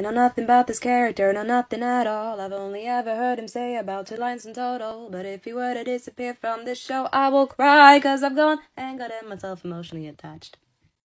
I know nothing about this character, know nothing at all. I've only ever heard him say about two lines in total. But if he were to disappear from this show, I will cry, cause I've gone and gotten myself emotionally attached.